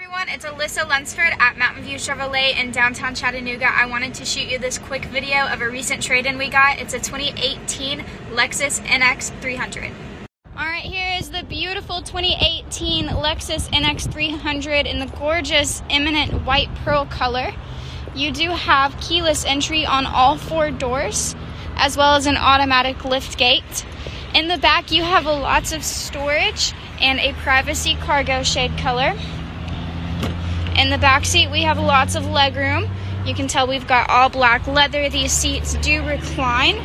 everyone, it's Alyssa Lunsford at Mountain View Chevrolet in downtown Chattanooga. I wanted to shoot you this quick video of a recent trade-in we got. It's a 2018 Lexus NX 300. All right, here is the beautiful 2018 Lexus NX 300 in the gorgeous eminent white pearl color. You do have keyless entry on all four doors, as well as an automatic lift gate. In the back, you have lots of storage and a privacy cargo shade color. In the back seat, we have lots of legroom. You can tell we've got all black leather. These seats do recline,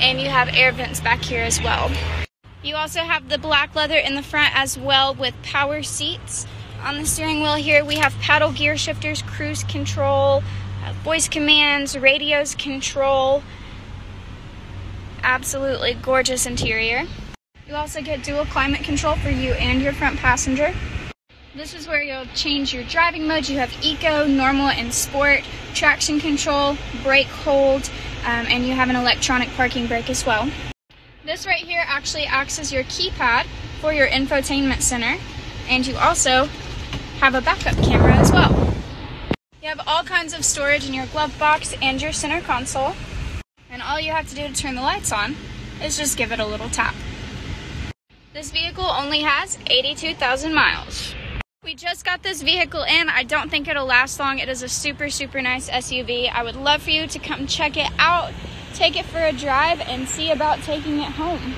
and you have air vents back here as well. You also have the black leather in the front as well with power seats. On the steering wheel here, we have paddle gear shifters, cruise control, uh, voice commands, radios control. Absolutely gorgeous interior. You also get dual climate control for you and your front passenger. This is where you'll change your driving modes. You have eco, normal, and sport, traction control, brake hold, um, and you have an electronic parking brake as well. This right here actually acts as your keypad for your infotainment center, and you also have a backup camera as well. You have all kinds of storage in your glove box and your center console, and all you have to do to turn the lights on is just give it a little tap. This vehicle only has 82,000 miles. We just got this vehicle in. I don't think it'll last long. It is a super, super nice SUV. I would love for you to come check it out, take it for a drive, and see about taking it home.